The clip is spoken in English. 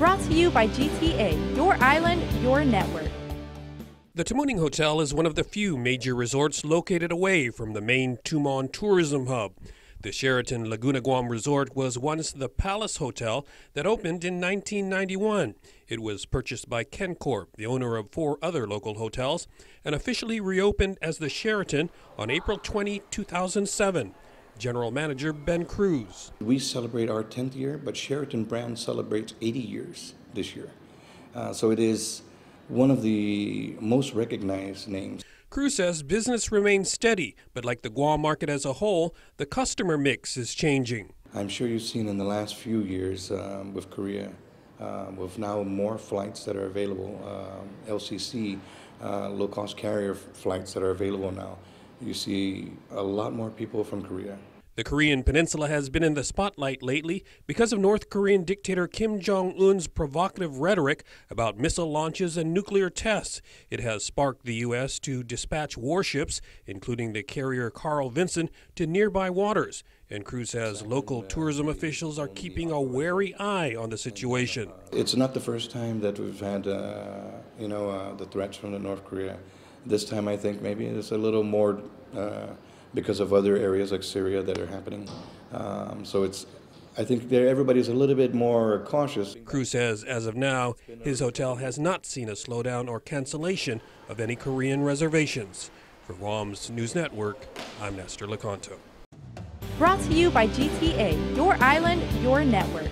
Brought to you by GTA, your island, your network. The Tamuning Hotel is one of the few major resorts located away from the main Tumon tourism hub. The Sheraton Laguna Guam Resort was once the Palace Hotel that opened in 1991. It was purchased by Kencorp, the owner of four other local hotels, and officially reopened as the Sheraton on April 20, 2007. General Manager Ben Cruz. We celebrate our 10th year, but Sheraton brand celebrates 80 years this year. Uh, so it is one of the most recognized names. Cruz says business remains steady, but like the Guam market as a whole, the customer mix is changing. I'm sure you've seen in the last few years um, with Korea, uh, with now more flights that are available, um, LCC, uh, low cost carrier flights that are available now. You see a lot more people from Korea. The Korean peninsula has been in the spotlight lately because of North Korean dictator Kim Jong un's provocative rhetoric about missile launches and nuclear tests. It has sparked the U.S. to dispatch warships, including the carrier Carl Vinson, to nearby waters. And Cruz says local tourism officials are keeping a wary eye on the situation. It's not the first time that we've had, uh, you know, uh, the threats from the North Korea. This time, I think maybe it's a little more. Uh, because of other areas like Syria that are happening. Um, so it's, I think there everybody's a little bit more cautious. Cruz says as of now, his hotel has not seen a slowdown or cancellation of any Korean reservations. For Guam's News Network, I'm Nestor Licanto. Brought to you by GTA, your island, your network.